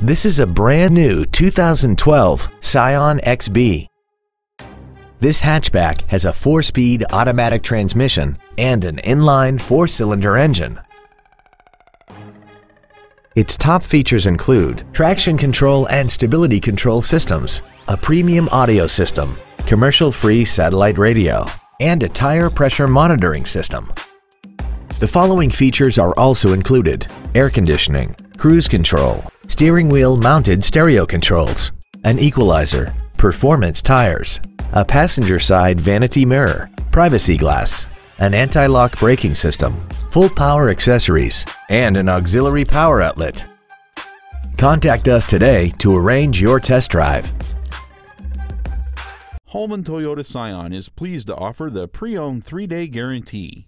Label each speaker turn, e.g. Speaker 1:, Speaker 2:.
Speaker 1: This is a brand new 2012 Scion XB. This hatchback has a four-speed automatic transmission and an inline four-cylinder engine. Its top features include traction control and stability control systems, a premium audio system, commercial-free satellite radio, and a tire pressure monitoring system. The following features are also included air conditioning, cruise control, steering wheel mounted stereo controls, an equalizer, performance tires, a passenger side vanity mirror, privacy glass, an anti-lock braking system, full power accessories, and an auxiliary power outlet. Contact us today to arrange your test drive.
Speaker 2: Holman Toyota Scion is pleased to offer the pre-owned 3-day guarantee.